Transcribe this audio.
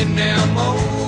in their mold.